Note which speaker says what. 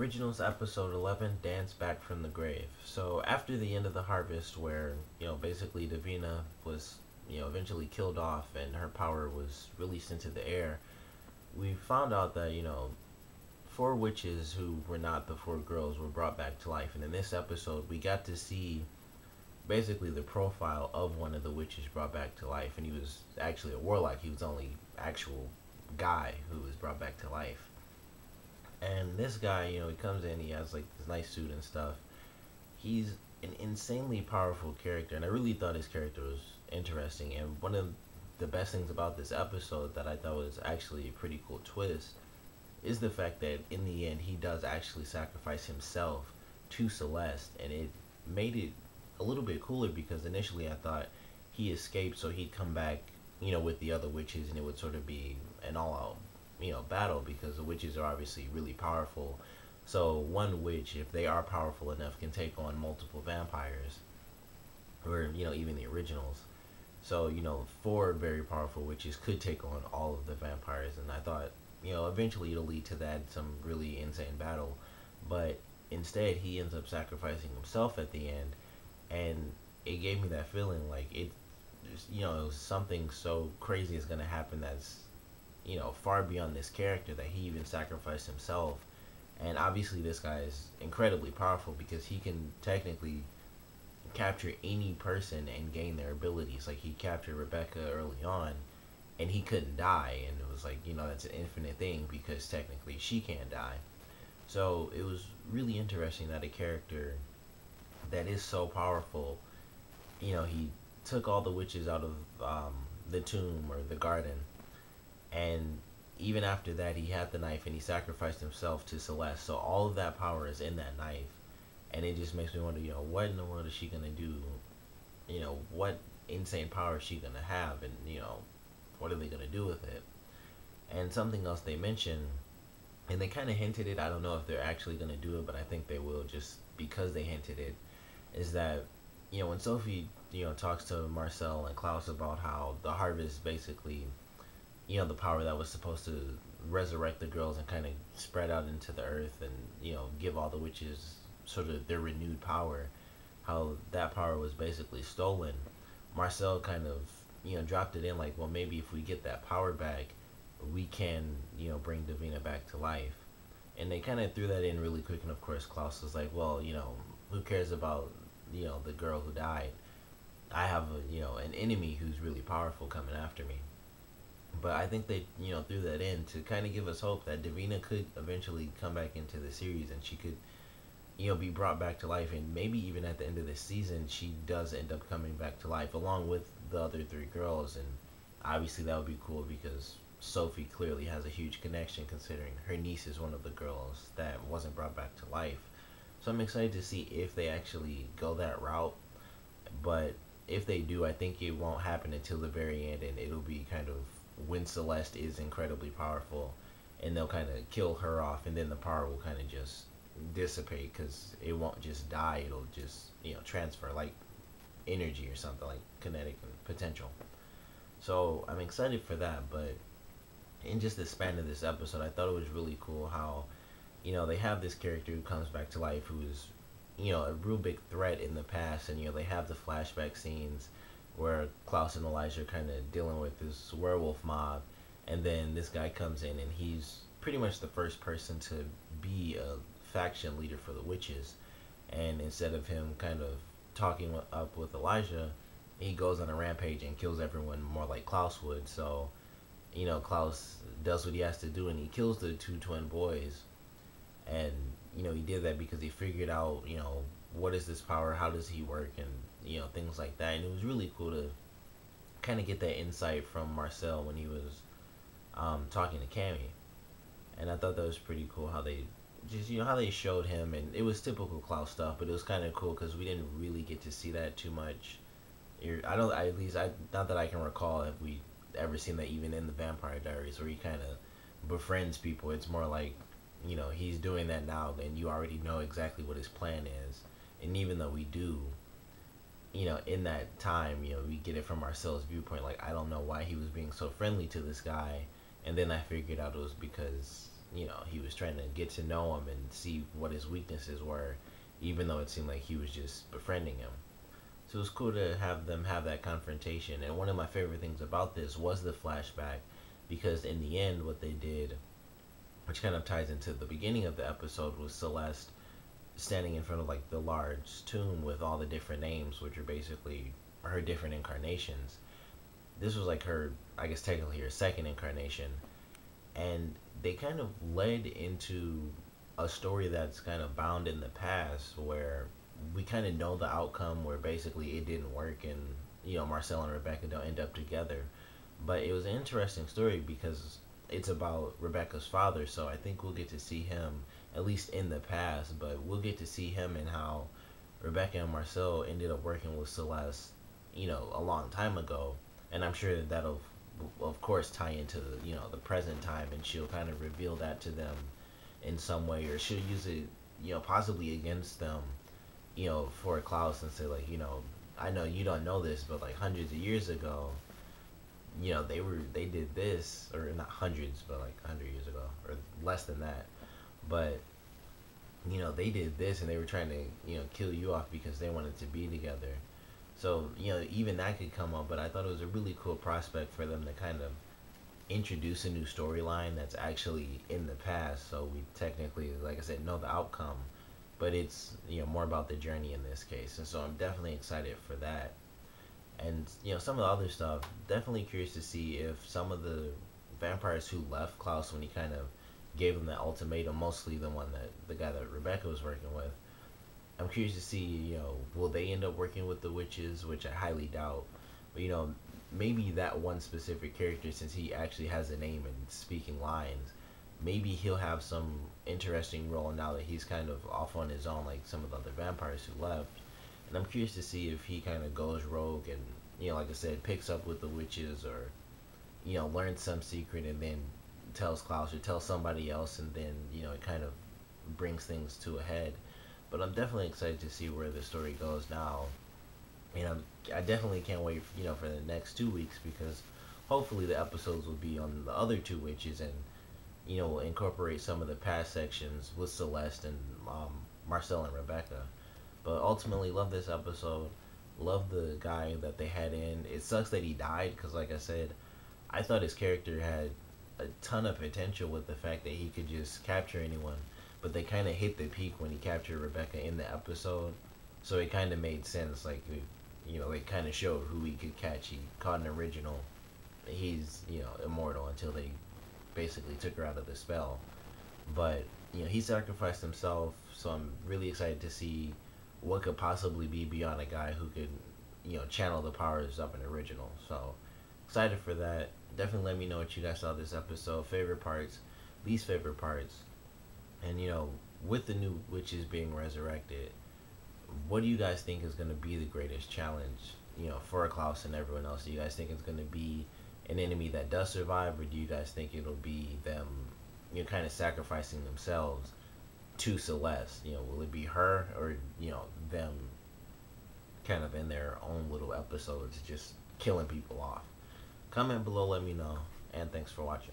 Speaker 1: Originals episode 11 Dance Back from the Grave. So, after the end of the harvest, where, you know, basically Davina was, you know, eventually killed off and her power was released into the air, we found out that, you know, four witches who were not the four girls were brought back to life. And in this episode, we got to see basically the profile of one of the witches brought back to life. And he was actually a warlock, he was the only actual guy who was brought back to life and this guy, you know, he comes in, he has like this nice suit and stuff. He's an insanely powerful character, and I really thought his character was interesting. And one of the best things about this episode that I thought was actually a pretty cool twist is the fact that in the end he does actually sacrifice himself to Celeste, and it made it a little bit cooler because initially I thought he escaped so he'd come back, you know, with the other witches, and it would sort of be an all-out you know battle because the witches are obviously really powerful. So one witch, if they are powerful enough, can take on multiple vampires, or you know even the originals. So you know four very powerful witches could take on all of the vampires, and I thought you know eventually it'll lead to that some really insane battle, but instead he ends up sacrificing himself at the end, and it gave me that feeling like it, you know, something so crazy is gonna happen that's you know, far beyond this character that he even sacrificed himself. And obviously, this guy is incredibly powerful because he can technically capture any person and gain their abilities. Like he captured Rebekah early on, and he couldn't die, and it was like you know that's an infinite thing because technically she can't die. So it was really interesting that a character that is so powerful, you know, he took all the witches out of um, the tomb or the garden and even after that he had the knife and he sacrificed himself to Celeste. So all of that power is in that knife. And it just makes me wonder, you know, what in the world is she gonna do? You know, what insane power is she gonna have and, you know, what are they gonna do with it? And something else they mentioned and they kinda hinted it, I don't know if they're actually gonna do it, but I think they will just because they hinted it, is that you know, when Sophie, you know, talks to Marcel and Klaus about how the harvest basically you know the power that was supposed to resurrect the girls and kind of spread out into the earth and you know give all the witches sort of their renewed power how that power was basically stolen. Marcel kind of you know dropped it in like well maybe if we get that power back we can you know bring davina back to life. And they kind of threw that in really quick and of course klaus was like well you know who cares about you know the girl who died? I have a you know an enemy who's really powerful coming after me but I think they, you know, threw that in to kind of give us hope that Davina could eventually come back into the series and she could, you know, be brought back to life. And maybe even at the end of the season, she does end up coming back to life along with the other three girls. And obviously, that would be cool because Sophie clearly has a huge connection considering her niece is one of the girls that wasn't brought back to life. So I'm excited to see if they actually go that route. But if they do, I think it won't happen until the very end and it'll be kind of when Celeste is incredibly powerful, and they'll kind of kill her off, and then the power will kind of just dissipate because it won't just die; it'll just you know transfer like energy or something like kinetic potential. So I'm excited for that, but in just the span of this episode, I thought it was really cool how you know they have this character who comes back to life who is you know a real big threat in the past, and you know they have the flashback scenes where Klaus and Elijah are kind of dealing with this werewolf mob, and then this guy comes in and he's pretty much the first person to be a faction leader for the witches, and instead of him kind of talking up with Elijah, he goes on a rampage and kills everyone more like Klaus would. So, you know, Klaus does what he has to do and he kills the two twin boys. And, you know, he did that because he figured out, you know, what is this power? How does he work? And you know things like that. And it was really cool to kind of get that insight from Marcel when he was um, talking to Cami and I thought that was pretty cool how they just you know how they showed him. And it was typical Klaus stuff but it was kind of cool because we didn't really get to see that too much. I don't at least I not that I can recall if we ever seen that even in the Vampire Diaries where he kind of befriends people. It's more like you know he's doing that now and you already know exactly what his plan is. And even though we do you know, in that time, you know, we get it from Marcel's viewpoint. Like, I don't know why he was being so friendly to this guy. And then I figured out it was because, you know he was trying to get to know him and see what his weaknesses were, even though it seemed like he was just befriending him. So it was cool to have them have that confrontation. And one of my favorite things about this was the flashback, because in the end, what they did, which kind of ties into the beginning of the episode, was Celeste standing in front of like the large tomb with all the different names, which are basically her different incarnations. This was like her, I guess technically her second incarnation, and they kind of led into a story that's kind of bound in the past where we kind of know the outcome where basically it didn't work and you know Marcel and Rebekah don't end up together but it was an interesting story because it's about Rebekah's father so I think we'll get to see him at least in the past but we'll get to see him and how Rebekah and Marcel ended up working with Celeste you know a long time ago and I'm sure that that'll of course tie into you know the present time and she'll kind of reveal that to them in some way or she'll use it you know possibly against them you know for Klaus and say like you know I know you don't know this but like hundreds of years ago you know they were they did this or not hundreds but like 100 years ago or less than that but you know they did this and they were trying to you know kill you off because they wanted to be together so, you know, even that could come up, but I thought it was a really cool prospect for them to kind of introduce a new storyline that's actually in the past. So we technically, like I said, know the outcome, but it's, you know, more about the journey in this case. And so I'm definitely excited for that. And, you know, some of the other stuff, definitely curious to see if some of the vampires who left Klaus when he kind of gave him that ultimatum, mostly the one that the guy that Rebekah was working with, I'm curious to see, you know, will they end up working with the witches, which I highly doubt. But you know, maybe that one specific character, since he actually has a name and speaking lines, maybe he'll have some interesting role now that he's kind of off on his own, like some of the other vampires who left. And I'm curious to see if he kind of goes rogue and, you know, like I said, picks up with the witches or, you know, learns some secret and then tells Klaus or tells somebody else, and then you know it kind of brings things to a head. But I'm definitely excited to see where the story goes now. And I'm, I definitely can't wait, you know, for the next two weeks because hopefully the episodes will be on the other two witches and, you know, incorporate some of the past sections with Celeste and um, Marcel and Rebekah. But ultimately, love this episode. Love the guy that they had in. It sucks that he died because, like I said, I thought his character had a ton of potential with the fact that he could just capture anyone but they kind of hit the peak when he captured Rebekah in the episode. So it kind of made sense. Like, you know, they kind of showed who he could catch. He caught an original. He's, you know, immortal until they basically took her out of the spell. But, you know, he sacrificed himself. So I'm really excited to see what could possibly be beyond a guy who could, you know, channel the powers of an original. So excited for that. Definitely let me know what you guys saw this episode. Favorite parts, least favorite parts and you know, with the new witches being resurrected, what do you guys think is going to be the greatest challenge? You know, for Klaus and everyone else, do you guys think it's going to be an enemy that does survive, or do you guys think it'll be them, you know, kind of sacrificing themselves to Celeste? You know, will it be her or you know them, kind of in their own little episodes, just killing people off? Comment below, let me know, and thanks for watching.